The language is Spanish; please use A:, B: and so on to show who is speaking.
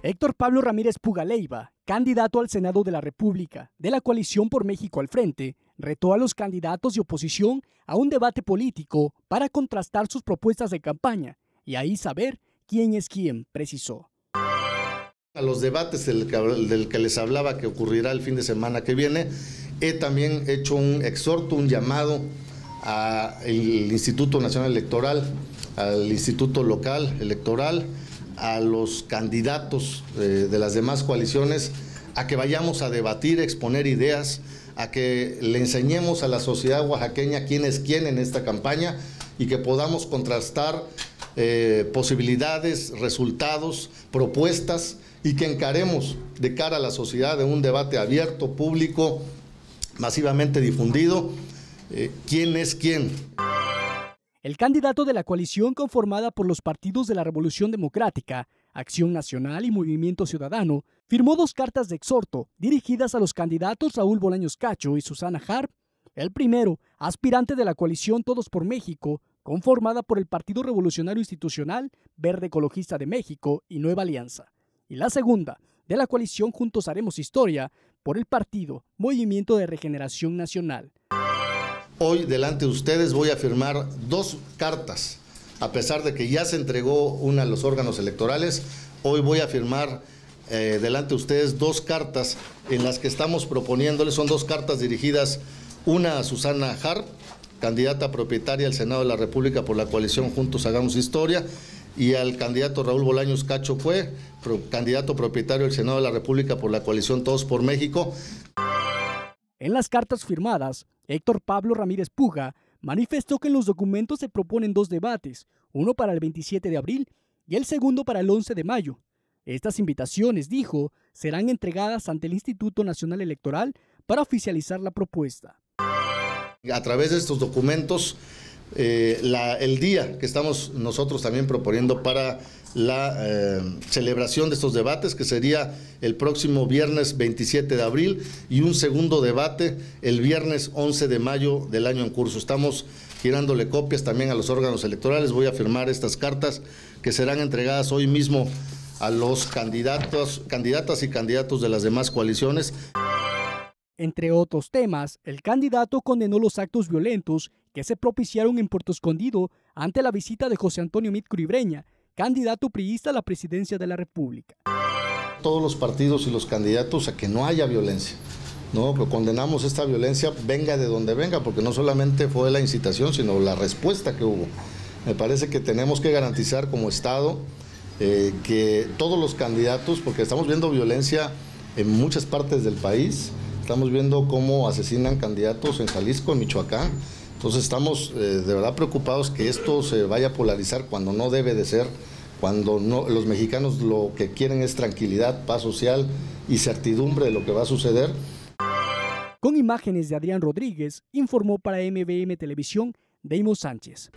A: Héctor Pablo Ramírez Pugaleiva, candidato al Senado de la República de la coalición por México al frente, retó a los candidatos de oposición a un debate político para contrastar sus propuestas de campaña y ahí saber quién es quién, precisó.
B: A los debates del que, les hablaba que ocurrirá el fin de semana que viene, he también hecho un exhorto, un llamado al Instituto Nacional Electoral, al Instituto Local Electoral, a los candidatos eh, de las demás coaliciones a que vayamos a debatir, exponer ideas, a que le enseñemos a la sociedad oaxaqueña quién es quién en esta campaña y que podamos contrastar eh, posibilidades, resultados, propuestas y que encaremos de cara a la sociedad de un debate abierto, público, masivamente difundido, eh, quién es quién.
A: El candidato de la coalición conformada por los partidos de la Revolución Democrática, Acción Nacional y Movimiento Ciudadano firmó dos cartas de exhorto dirigidas a los candidatos Raúl Bolaños Cacho y Susana Harp. El primero, aspirante de la coalición Todos por México, conformada por el Partido Revolucionario Institucional, Verde Ecologista de México y Nueva Alianza. Y la segunda, de la coalición Juntos Haremos Historia, por el partido Movimiento de Regeneración Nacional.
B: Hoy delante de ustedes voy a firmar dos cartas. A pesar de que ya se entregó una a los órganos electorales, hoy voy a firmar eh, delante de ustedes dos cartas en las que estamos proponiéndoles, son dos cartas dirigidas, una a Susana Harp, candidata propietaria al Senado de la República por la coalición Juntos Hagamos Historia, y al candidato Raúl Bolaños Cacho fue candidato propietario del Senado de la República por la coalición Todos por México.
A: En las cartas firmadas, Héctor Pablo Ramírez Puga manifestó que en los documentos se proponen dos debates, uno para el 27 de abril y el segundo para el 11 de mayo. Estas invitaciones, dijo, serán entregadas ante el Instituto Nacional Electoral para oficializar la propuesta.
B: A través de estos documentos eh, el día que estamos nosotros también proponiendo para la eh, celebración de estos debates, que sería el próximo viernes 27 de abril, y un segundo debate el viernes 11 de mayo del año en curso. Estamos girándole copias también a los órganos electorales. Voy a firmar estas cartas que serán entregadas hoy mismo a los candidatos, candidatas y candidatos de las demás coaliciones.
A: Entre otros temas, el candidato condenó los actos violentos que se propiciaron en Puerto Escondido ante la visita de José Antonio Mit Curibreña, candidato priista a la presidencia de la República.
B: Todos los partidos y los candidatos a que no haya violencia. No, condenamos esta violencia, venga de donde venga, porque no solamente fue la incitación, sino la respuesta que hubo. Me parece que tenemos que garantizar como Estado eh, que todos los candidatos, porque estamos viendo violencia en muchas partes del país, Estamos viendo cómo asesinan candidatos en Jalisco, en Michoacán. Entonces estamos eh, de verdad preocupados que esto se vaya a polarizar cuando no debe de ser, cuando no, los mexicanos lo que quieren es tranquilidad, paz social y certidumbre de lo que va a suceder.
A: Con imágenes de Adrián Rodríguez, informó para MBM Televisión Deimos Sánchez.